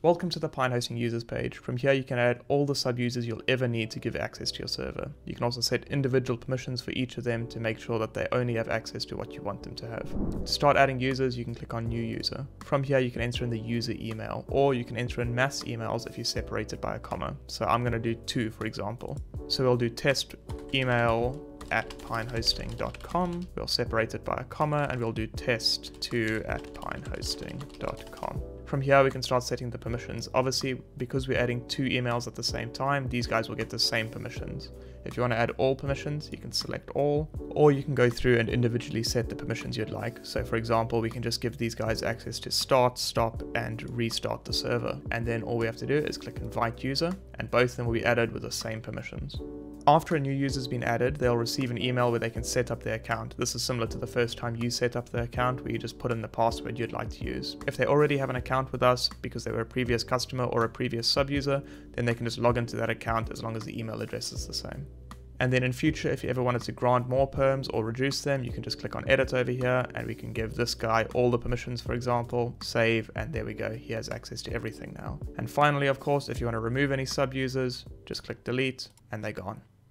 Welcome to the Pine Hosting users page. From here you can add all the sub-users you'll ever need to give access to your server. You can also set individual permissions for each of them to make sure that they only have access to what you want them to have. To start adding users, you can click on new user. From here you can enter in the user email, or you can enter in mass emails if you separate it by a comma. So I'm going to do two for example. So we'll do test email at pinehosting.com. We'll separate it by a comma and we'll do test2 at pinehosting.com. From here, we can start setting the permissions. Obviously, because we're adding two emails at the same time, these guys will get the same permissions. If you want to add all permissions, you can select all, or you can go through and individually set the permissions you'd like. So for example, we can just give these guys access to start, stop, and restart the server. And then all we have to do is click invite user, and both of them will be added with the same permissions. After a new user has been added, they'll receive an email where they can set up their account. This is similar to the first time you set up the account where you just put in the password you'd like to use. If they already have an account with us because they were a previous customer or a previous sub-user, then they can just log into that account as long as the email address is the same. And then in future, if you ever wanted to grant more perms or reduce them, you can just click on edit over here and we can give this guy all the permissions, for example, save, and there we go. He has access to everything now. And finally, of course, if you want to remove any sub users, just click delete and they're gone.